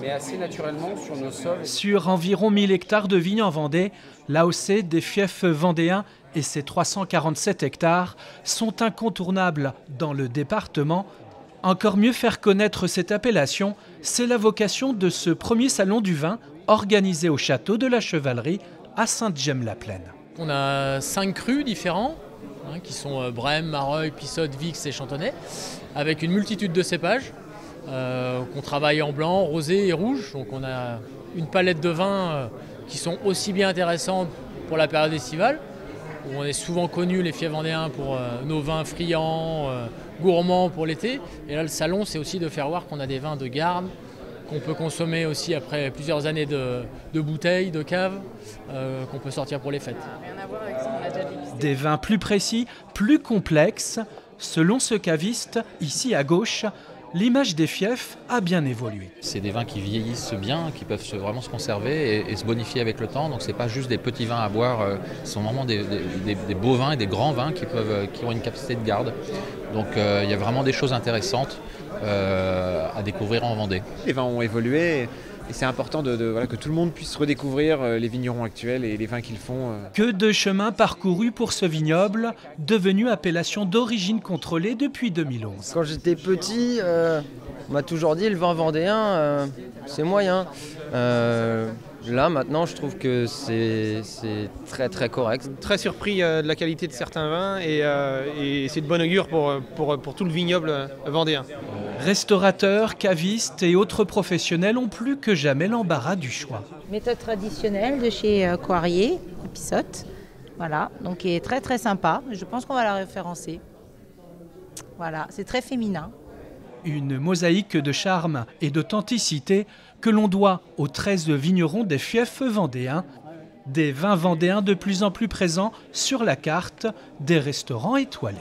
mais assez naturellement sur nos sols. Sur environ 1000 hectares de vignes en Vendée, l'AOC des fiefs vendéens et ses 347 hectares sont incontournables dans le département. Encore mieux faire connaître cette appellation, c'est la vocation de ce premier salon du vin organisé au château de la Chevalerie à Sainte-Gemme-la-Plaine. On a cinq crus différents, hein, qui sont euh, Brême, Mareuil, Pissotte, Vix et Chantonnay, avec une multitude de cépages euh, qu'on travaille en blanc, rosé et rouge. Donc on a une palette de vins euh, qui sont aussi bien intéressantes pour la période estivale, où on est souvent connu les fiefs vendéens pour nos vins friands, gourmands pour l'été. Et là le salon c'est aussi de faire voir qu'on a des vins de garde, qu'on peut consommer aussi après plusieurs années de, bouteilles, de caves, euh, qu'on peut sortir pour les fêtes. Des vins plus précis, plus complexes. Selon ce caviste, ici à gauche, l'image des fiefs a bien évolué. C'est des vins qui vieillissent bien, qui peuvent vraiment se conserver et, se bonifier avec le temps. Donc ce n'est pas juste des petits vins à boire, euh, ce sont vraiment des, beaux vins et des grands vins qui, peuvent, qui ont une capacité de garde. Donc euh, il y a vraiment des choses intéressantes. Euh, à découvrir en Vendée. Les vins ont évolué et c'est important de, voilà, que tout le monde puisse redécouvrir euh, les vignerons actuels et les vins qu'ils font. Euh. Que de chemin parcouru pour ce vignoble, devenu appellation d'origine contrôlée depuis 2011. Quand j'étais petit, on m'a toujours dit le vin vendéen, c'est moyen. Là, maintenant, je trouve que c'est très très correct. Très surpris de la qualité de certains vins et, c'est de bon augure pour, pour, pour tout le vignoble vendéen. Restaurateurs, cavistes et autres professionnels ont plus que jamais l'embarras du choix. Méthode traditionnelle de chez euh, Coirier, Pissotte. Voilà, donc qui est très très sympa. Je pense qu'on va la référencer. Voilà, c'est très féminin. Une mosaïque de charme et d'authenticité que l'on doit aux 13 vignerons des fiefs vendéens, des vins vendéens de plus en plus présents sur la carte des restaurants étoilés.